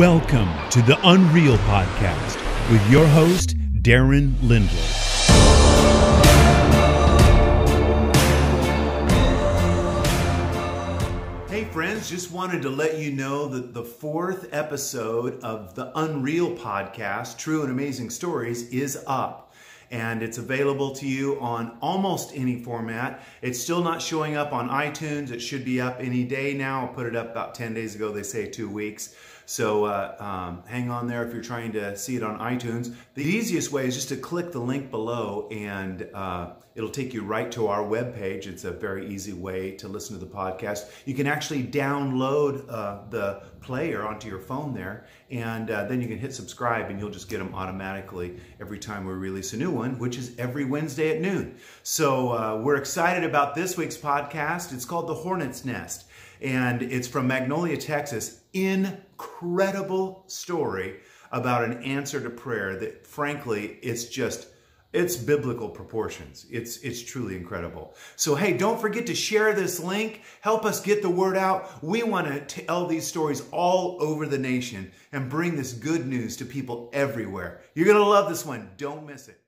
Welcome to the Unreal Podcast with your host, Daren Lindley. Hey, friends, just wanted to let you know that the fourth episode of the Unreal Podcast, True and Amazing Stories, is up and it's available to you on almost any format. It's still not showing up on iTunes. It should be up any day now. I put it up about 10 days ago. They say two weeks. So uh, um, hang on there if you're trying to see it on iTunes. The easiest way is just to click the link below and uh, it'll take you right to our webpage. It's a very easy way to listen to the podcast. You can actually download uh, the player onto your phone there and uh, then you can hit subscribe and you'll just get them automatically every time we release a new one, which is every Wednesday at noon. So uh, we're excited about this week's podcast. It's called The Hornet's Nest and it's from Magnolia, Texas. Incredible story about an answer to prayer that frankly, it's just it's biblical proportions. It's, it's truly incredible. So, hey, don't forget to share this link. Help us get the word out. We want to tell these stories all over the nation and bring this good news to people everywhere. You're going to love this one. Don't miss it.